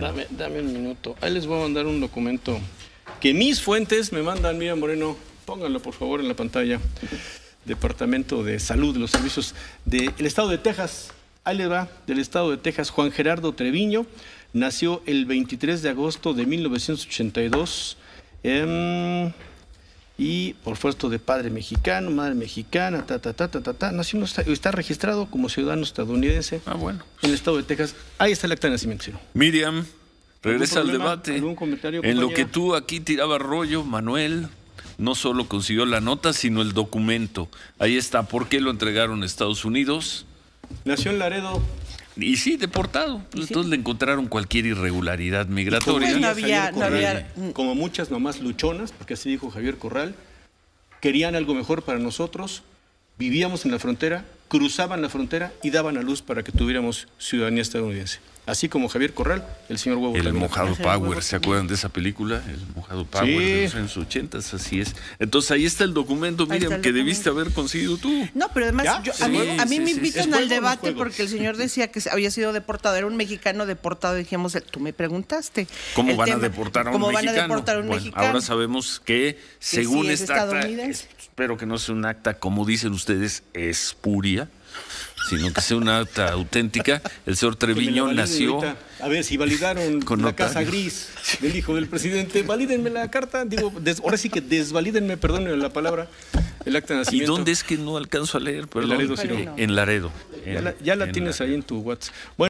Dame, dame un minuto. Ahí les voy a mandar un documento que mis fuentes me mandan. Mira, Moreno, pónganlo por favor en la pantalla. Departamento de Salud los Servicios del Estado de Texas. Ahí le va, del Estado de Texas. Juan Gerardo Treviño nació el 23 de agosto de 1982. em, y por supuesto de padre mexicano, madre mexicana, ta, ta, ta, ta, ta, ta. Nació, los- está registrado como ciudadano estadounidense Ah, bueno. en el estado de Texas. Ahí está el acta de nacimiento, Ciro. Miriam, regresa al debate. ¿Algún comentario, en lo que tú aquí tirabas rollo, Manuel no solo consiguió la nota, sino el documento. Ahí está, ¿por qué lo entregaron a Estados Unidos? Nació en Laredo. Y sí, deportado. Pues entonces le encontraron cualquier irregularidad migratoria. Pues no no había- Como muchas mamás luchonas, porque así dijo Javier Corral, querían algo mejor para nosotros, vivíamos en la frontera, cruzaban la frontera y daban a luz para que tuviéramos ciudadanía estadounidense. Así como Javier Corral, el señor Huevo El también. mojado Power, huevo ¿se acuerdan de esa película? El mojado Power Sí. de los años 80, así es. Entonces ahí está el documento, Miriam, el que documento. debiste haber conseguido tú. No, pero además ¿Ya? yo- Sí, a mí, a mí sí, me invitan sí. ¿Es al debate porque el señor decía que había sido deportado, era un mexicano deportado, dijimos, tú me preguntaste. ¿Cómo El van a deportar a un ¿Cómo mexicano? van a deportar a un Bueno, mexicano? Ahora sabemos que, según sí es esta acta, espero que no sea un acta, como dicen ustedes, espuria, sino que sea una acta auténtica. El señor Treviño nació... ahorita. A ver, si validaron Con la notario. casa gris del hijo del presidente, valídenme la carta. Digo, des- ahora sí que desvalídenme, perdónenme la palabra, el acta de ¿Y dónde es que no alcanzo a leer? Perdón. Laredo, Ciro. En Laredo. Ya la, En- ya la en tienes Laredo. ahí en tu WhatsApp. Bueno,